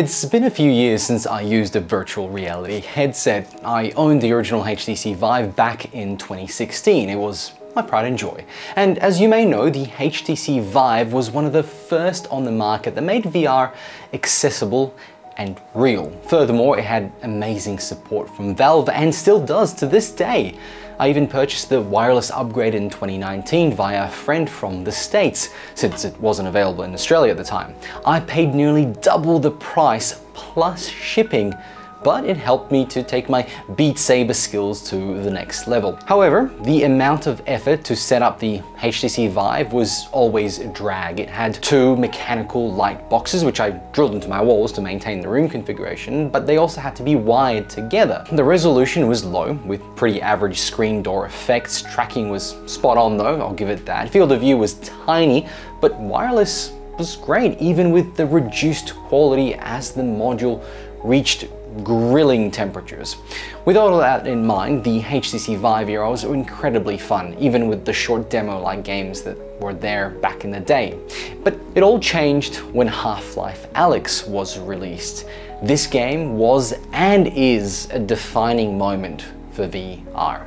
It's been a few years since I used a virtual reality headset. I owned the original HTC Vive back in 2016. It was my pride and joy. And as you may know, the HTC Vive was one of the first on the market that made VR accessible and real. Furthermore, it had amazing support from Valve and still does to this day. I even purchased the wireless upgrade in 2019 via a friend from the States, since it wasn't available in Australia at the time. I paid nearly double the price plus shipping but it helped me to take my Beat Saber skills to the next level. However, the amount of effort to set up the HTC Vive was always a drag. It had two mechanical light boxes, which I drilled into my walls to maintain the room configuration, but they also had to be wired together. The resolution was low, with pretty average screen door effects. Tracking was spot on though, I'll give it that. Field of view was tiny, but wireless was great, even with the reduced quality as the module reached grilling temperatures. With all that in mind, the HTC Vive era was incredibly fun, even with the short demo-like games that were there back in the day. But it all changed when Half-Life Alyx was released. This game was and is a defining moment for VR.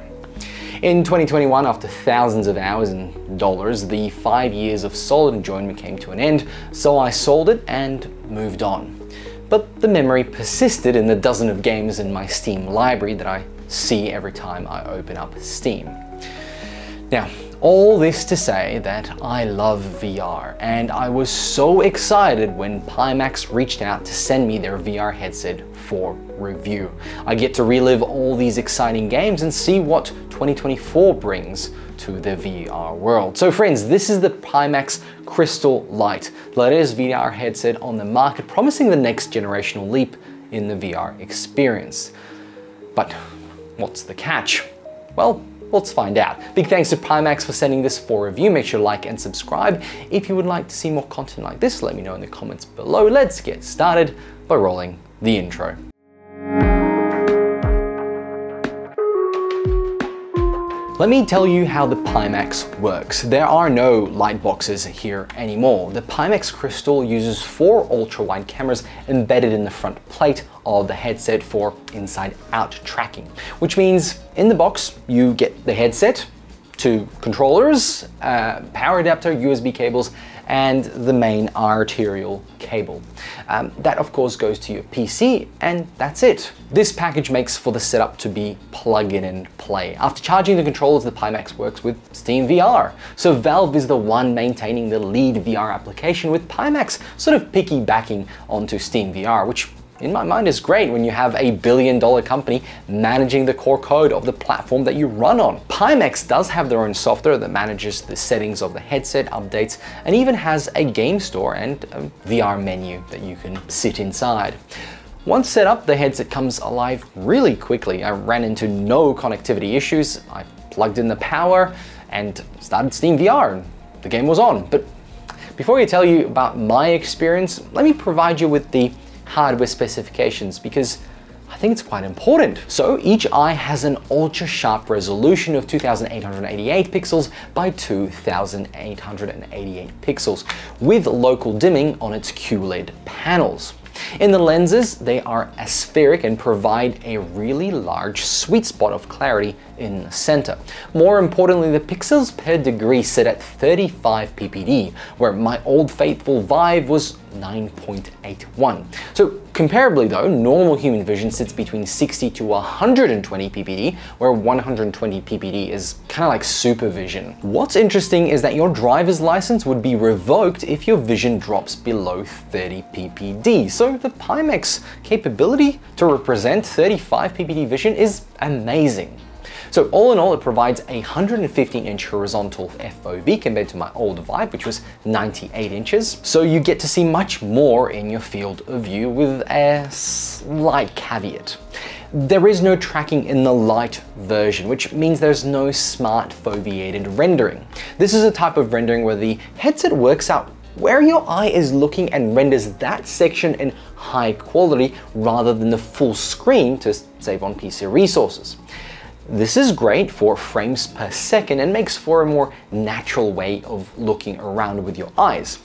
In 2021, after thousands of hours and dollars, the five years of solid enjoyment came to an end, so I sold it and moved on but the memory persisted in the dozen of games in my Steam library that I see every time I open up Steam. Now, all this to say that I love VR, and I was so excited when Pimax reached out to send me their VR headset for review. I get to relive all these exciting games and see what 2024 brings to the VR world. So friends, this is the Pimax Crystal Light, latest VR headset on the market, promising the next generational leap in the VR experience. But what's the catch? Well, let's find out. Big thanks to Pimax for sending this for review. Make sure to like and subscribe. If you would like to see more content like this, let me know in the comments below. Let's get started by rolling the intro. Let me tell you how the Pimax works. There are no light boxes here anymore. The Pimax Crystal uses four ultra-wide cameras embedded in the front plate of the headset for inside-out tracking, which means in the box you get the headset, two controllers, uh, power adapter, USB cables, and the main arterial cable. Um, that of course goes to your PC and that's it. This package makes for the setup to be plug in and play. After charging the controllers, the Pimax works with Steam VR. So Valve is the one maintaining the lead VR application with Pimax sort of piggybacking onto Steam VR, which in my mind is great when you have a billion dollar company managing the core code of the platform that you run on. Pimax does have their own software that manages the settings of the headset, updates, and even has a game store and a VR menu that you can sit inside. Once set up, the headset comes alive really quickly. I ran into no connectivity issues. I plugged in the power and started Steam VR the game was on. But before I tell you about my experience, let me provide you with the hardware specifications because I think it's quite important. So each eye has an ultra sharp resolution of 2888 pixels by 2888 pixels with local dimming on its QLED panels. In the lenses, they are aspheric and provide a really large sweet spot of clarity in the center. More importantly, the pixels per degree sit at 35 ppd, where my old faithful Vive was 9.81. So comparably though, normal human vision sits between 60 to 120 ppd, where 120 ppd is kind of like supervision. What's interesting is that your driver's license would be revoked if your vision drops below 30 ppd. So the Pimax capability to represent 35 ppd vision is amazing. So all in all, it provides a 115 inch horizontal FOV compared to my old Vive, which was 98 inches. So you get to see much more in your field of view with a slight caveat. There is no tracking in the light version, which means there's no smart foveated rendering. This is a type of rendering where the headset works out where your eye is looking and renders that section in high quality rather than the full screen to save on PC resources. This is great for frames per second and makes for a more natural way of looking around with your eyes.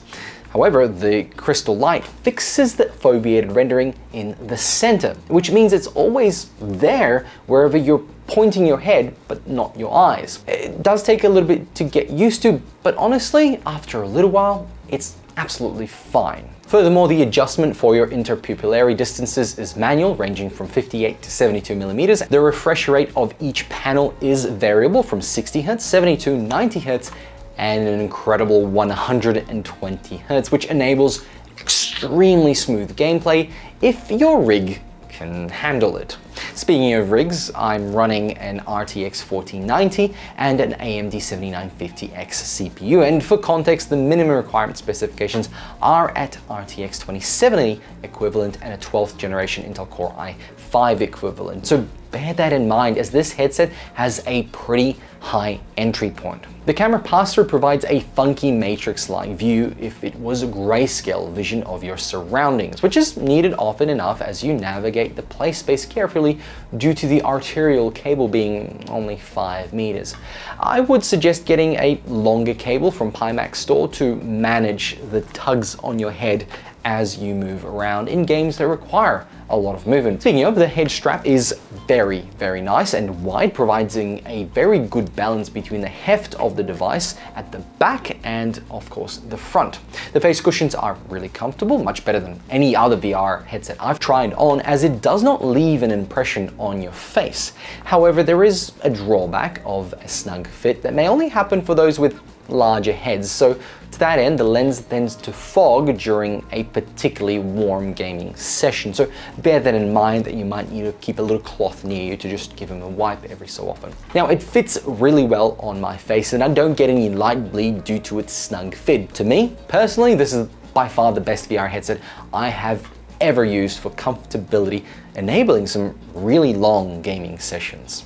However, the crystal light fixes the foveated rendering in the center, which means it's always there wherever you're pointing your head, but not your eyes. It does take a little bit to get used to, but honestly, after a little while, it's absolutely fine. Furthermore, the adjustment for your interpupillary distances is manual, ranging from 58 to 72 millimeters. The refresh rate of each panel is variable from 60 Hz, 72, 90 Hz, and an incredible 120 Hz, which enables extremely smooth gameplay if your rig can handle it. Speaking of rigs, I'm running an RTX 4090 and an AMD 7950X CPU, and for context, the minimum requirement specifications are at RTX 2070 equivalent and a 12th generation Intel Core i5 equivalent. So bear that in mind as this headset has a pretty high entry point. The camera pass-through provides a funky matrix-like view if it was a grayscale vision of your surroundings, which is needed often enough as you navigate the play space carefully due to the arterial cable being only 5 meters. I would suggest getting a longer cable from Pimax store to manage the tugs on your head as you move around in games that require a lot of movement. Speaking of, the head strap is very, very nice and wide, providing a very good balance between the heft of the device at the back and, of course, the front. The face cushions are really comfortable, much better than any other VR headset I've tried on, as it does not leave an impression on your face. However, there is a drawback of a snug fit that may only happen for those with larger heads. So to that end, the lens tends to fog during a particularly warm gaming session. So bear that in mind that you might need to keep a little cloth near you to just give them a wipe every so often. Now it fits really well on my face and I don't get any light bleed due to its snug fit. To me, personally, this is by far the best VR headset I have ever used for comfortability, enabling some really long gaming sessions.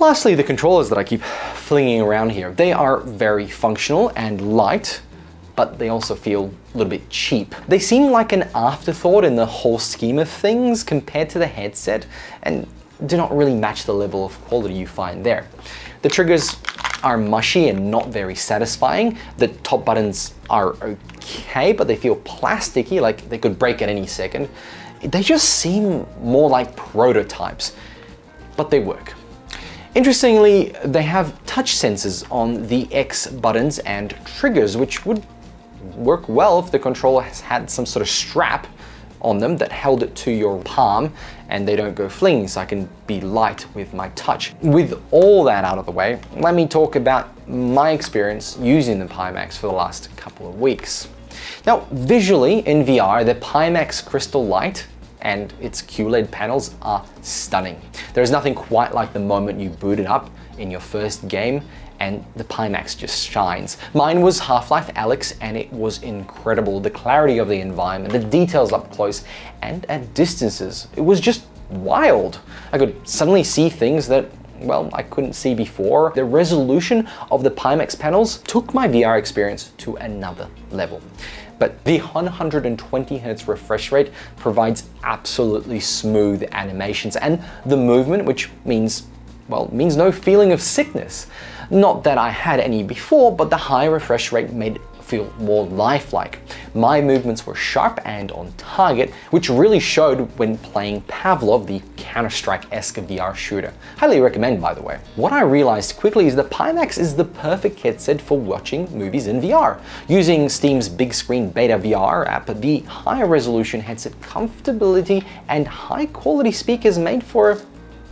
Lastly, the controllers that I keep flinging around here. They are very functional and light, but they also feel a little bit cheap. They seem like an afterthought in the whole scheme of things compared to the headset and do not really match the level of quality you find there. The triggers are mushy and not very satisfying. The top buttons are okay, but they feel plasticky, like they could break at any second. They just seem more like prototypes, but they work. Interestingly, they have touch sensors on the X buttons and triggers, which would work well if the controller has had some sort of strap on them that held it to your palm and they don't go flinging so I can be light with my touch. With all that out of the way, let me talk about my experience using the Pimax for the last couple of weeks. Now, visually in VR, the Pimax Crystal Light and its QLED panels are stunning. There's nothing quite like the moment you boot it up in your first game and the Pimax just shines. Mine was Half-Life Alyx and it was incredible. The clarity of the environment, the details up close and at distances. It was just wild. I could suddenly see things that well, I couldn't see before. The resolution of the Pimax panels took my VR experience to another level but the 120 Hz refresh rate provides absolutely smooth animations and the movement, which means, well, means no feeling of sickness. Not that I had any before, but the high refresh rate made it feel more lifelike. My movements were sharp and on target, which really showed when playing Pavlov, the Counter-Strike-esque VR shooter. Highly recommend, by the way. What I realized quickly is that Pimax is the perfect headset for watching movies in VR. Using Steam's big screen beta VR app, the higher resolution headset comfortability and high quality speakers made for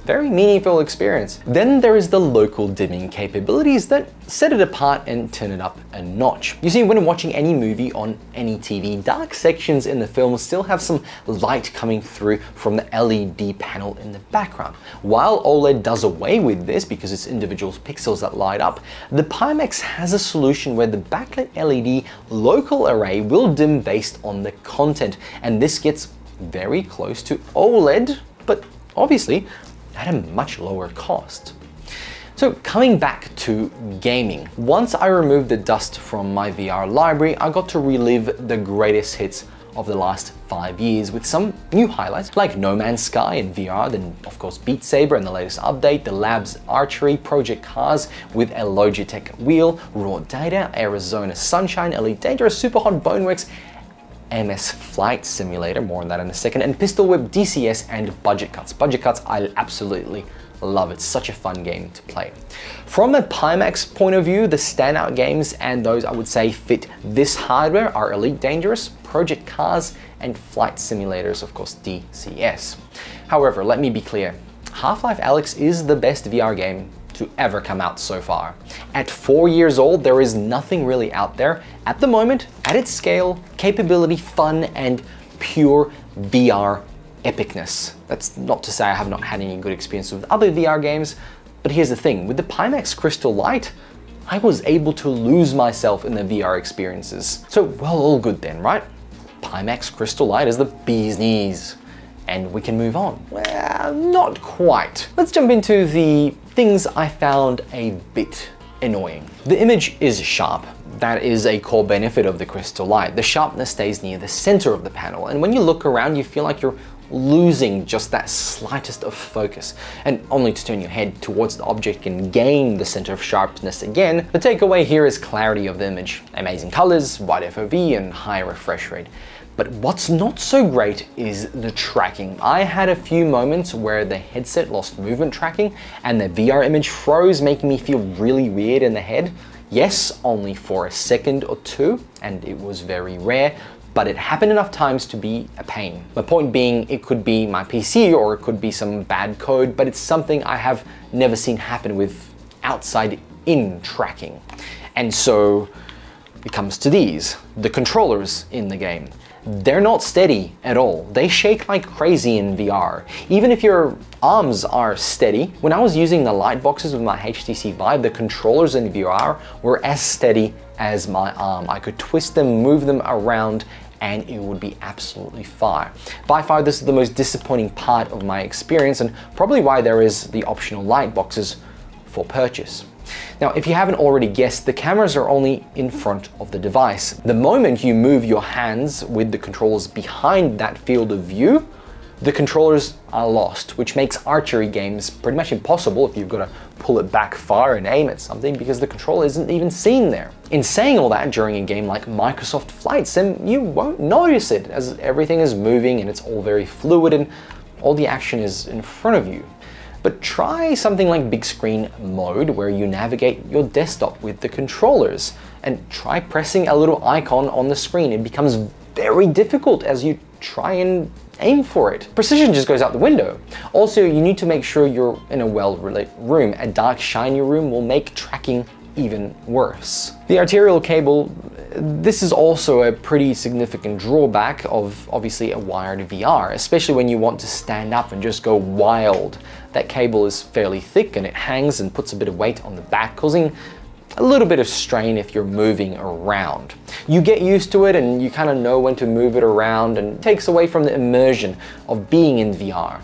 very meaningful experience. Then there is the local dimming capabilities that set it apart and turn it up a notch. You see, when watching any movie on any TV, dark sections in the film still have some light coming through from the LED panel in the background. While OLED does away with this because it's individual pixels that light up, the Pimax has a solution where the backlit LED local array will dim based on the content, and this gets very close to OLED, but obviously at a much lower cost. So coming back to gaming, once I removed the dust from my VR library, I got to relive the greatest hits of the last five years with some new highlights like No Man's Sky in VR, then of course Beat Saber and the latest update, the Labs Archery, Project Cars with a Logitech wheel, Raw Data, Arizona Sunshine, Elite Dangerous, Superhot Boneworks, MS Flight Simulator, more on that in a second, and Pistol Whip DCS and Budget Cuts. Budget Cuts I absolutely love. It's such a fun game to play. From a Pimax point of view, the standout games and those I would say fit this hardware are Elite Dangerous, Project Cars, and Flight Simulators, of course DCS. However, let me be clear, Half-Life Alyx is the best VR game to ever come out so far. At four years old, there is nothing really out there at the moment at its scale, capability, fun, and pure VR epicness. That's not to say I have not had any good experience with other VR games, but here's the thing, with the Pimax Crystal Light, I was able to lose myself in the VR experiences. So, well, all good then, right? Pimax Crystal Light is the bee's knees and we can move on. Well, not quite. Let's jump into the things I found a bit annoying. The image is sharp. That is a core benefit of the crystal light. The sharpness stays near the center of the panel, and when you look around, you feel like you're losing just that slightest of focus, and only to turn your head towards the object can gain the center of sharpness again. The takeaway here is clarity of the image, amazing colors, wide FOV, and high refresh rate. But what's not so great is the tracking. I had a few moments where the headset lost movement tracking and the VR image froze, making me feel really weird in the head. Yes, only for a second or two, and it was very rare, but it happened enough times to be a pain. My point being, it could be my PC or it could be some bad code, but it's something I have never seen happen with outside in tracking. And so it comes to these, the controllers in the game they're not steady at all. They shake like crazy in VR. Even if your arms are steady, when I was using the light boxes with my HTC Vive, the controllers in VR were as steady as my arm. I could twist them, move them around, and it would be absolutely fine. By far, this is the most disappointing part of my experience and probably why there is the optional light boxes for purchase. Now, if you haven't already guessed, the cameras are only in front of the device. The moment you move your hands with the controls behind that field of view, the controllers are lost, which makes archery games pretty much impossible if you've got to pull it back far and aim at something because the controller isn't even seen there. In saying all that, during a game like Microsoft Flight Sim, you won't notice it as everything is moving and it's all very fluid and all the action is in front of you. But try something like big screen mode where you navigate your desktop with the controllers and try pressing a little icon on the screen. It becomes very difficult as you try and aim for it. Precision just goes out the window. Also, you need to make sure you're in a well-lit room. A dark, shiny room will make tracking even worse. The arterial cable, this is also a pretty significant drawback of obviously a wired VR, especially when you want to stand up and just go wild. That cable is fairly thick and it hangs and puts a bit of weight on the back, causing a little bit of strain if you're moving around. You get used to it and you kind of know when to move it around and it takes away from the immersion of being in VR.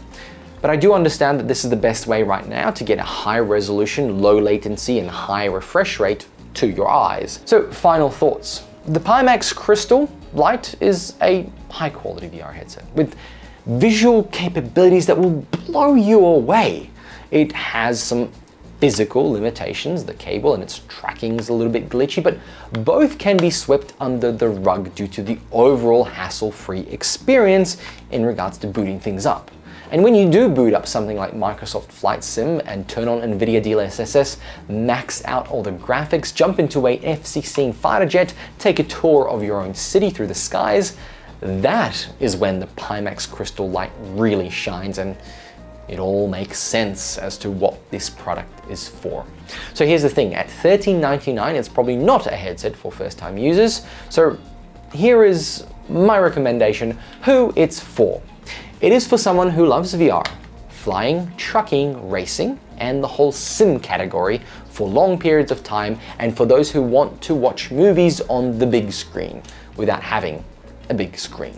But I do understand that this is the best way right now to get a high resolution, low latency, and high refresh rate to your eyes. So final thoughts. The Pimax Crystal Light is a high quality VR headset with visual capabilities that will blow you away. It has some physical limitations, the cable and its tracking is a little bit glitchy, but both can be swept under the rug due to the overall hassle-free experience in regards to booting things up. And when you do boot up something like Microsoft Flight Sim and turn on NVIDIA DLSS, max out all the graphics, jump into a F-16 fighter jet, take a tour of your own city through the skies, that is when the Pimax crystal light really shines and it all makes sense as to what this product is for. So here's the thing, at $13.99 it's probably not a headset for first time users, so here is my recommendation, who it's for. It is for someone who loves VR, flying, trucking, racing, and the whole sim category for long periods of time, and for those who want to watch movies on the big screen without having a big screen.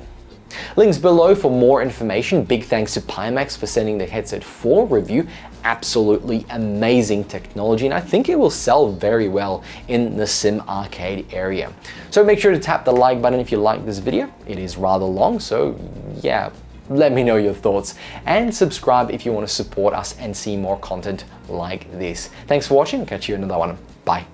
Links below for more information. Big thanks to Pimax for sending the headset for review. Absolutely amazing technology, and I think it will sell very well in the sim arcade area. So make sure to tap the like button if you like this video. It is rather long, so yeah, let me know your thoughts and subscribe if you want to support us and see more content like this. Thanks for watching. Catch you in another one. Bye.